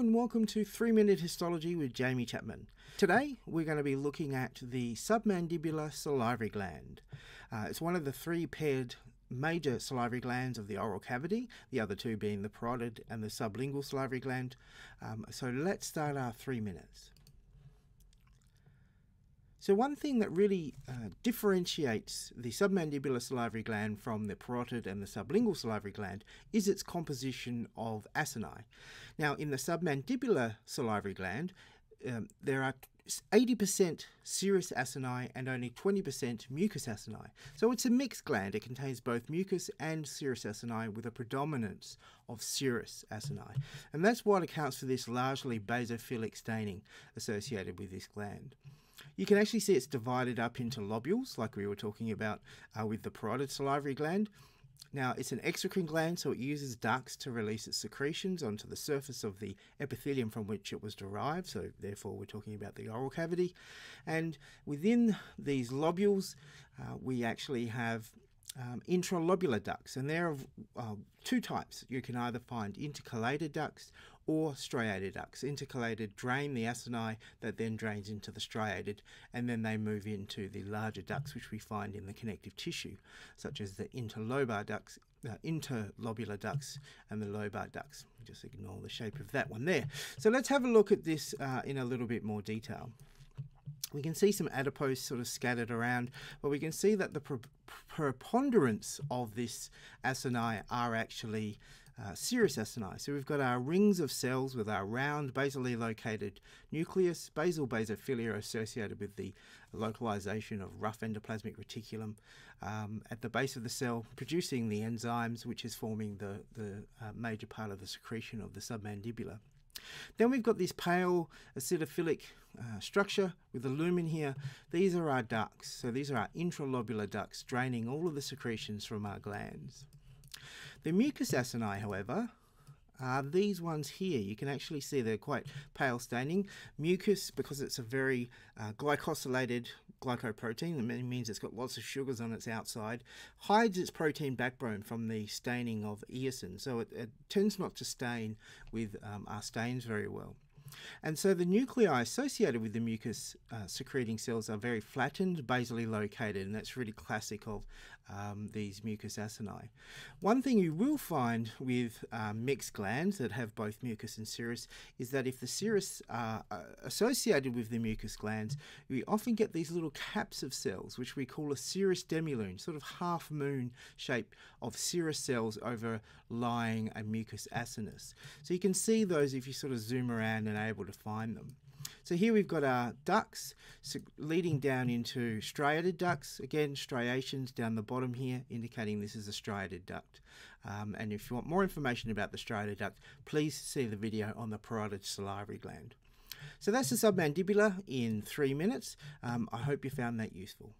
and welcome to 3 Minute Histology with Jamie Chapman. Today we're going to be looking at the submandibular salivary gland. Uh, it's one of the three paired major salivary glands of the oral cavity, the other two being the parotid and the sublingual salivary gland. Um, so let's start our 3 minutes. So one thing that really uh, differentiates the submandibular salivary gland from the parotid and the sublingual salivary gland is its composition of acini. Now in the submandibular salivary gland um, there are 80% serous acini and only 20% mucous acini. So it's a mixed gland. It contains both mucous and serous acini with a predominance of serous acini. And that's what accounts for this largely basophilic staining associated with this gland. You can actually see it's divided up into lobules, like we were talking about uh, with the parotid salivary gland. Now, it's an exocrine gland, so it uses ducts to release its secretions onto the surface of the epithelium from which it was derived, so therefore we're talking about the oral cavity. And within these lobules, uh, we actually have um, intralobular ducts, and there are uh, two types. You can either find intercalated ducts or striated ducts. Intercalated drain the acini that then drains into the striated, and then they move into the larger ducts which we find in the connective tissue, such as the interlobar ducts, uh, interlobular ducts and the lobar ducts. Just ignore the shape of that one there. So let's have a look at this uh, in a little bit more detail we can see some adipose sort of scattered around, but we can see that the pre preponderance of this acini are actually uh, serous acini. So we've got our rings of cells with our round basally located nucleus, basal basophilia associated with the localization of rough endoplasmic reticulum um, at the base of the cell, producing the enzymes which is forming the, the uh, major part of the secretion of the submandibular. Then we've got this pale acidophilic uh, structure with the lumen here. These are our ducts. So these are our intralobular ducts draining all of the secretions from our glands. The mucous acini, however, are these ones here. You can actually see they're quite pale staining. Mucus, because it's a very uh, glycosylated glycoprotein, it means it's got lots of sugars on its outside, hides its protein backbone from the staining of eosin. So it, it tends not to stain with um, our stains very well. And so the nuclei associated with the mucus uh, secreting cells are very flattened, basally located, and that's really classic of um, these mucus acini. One thing you will find with um, mixed glands that have both mucus and serous is that if the serous are uh, associated with the mucus glands, we often get these little caps of cells, which we call a serous demilune, sort of half moon shape of serous cells overlying a mucus acinus. So you can see those if you sort of zoom around and able to find them. So here we've got our ducts leading down into striated ducts. Again, striations down the bottom here, indicating this is a striated duct. Um, and if you want more information about the striated duct, please see the video on the parotid salivary gland. So that's the submandibular in three minutes. Um, I hope you found that useful.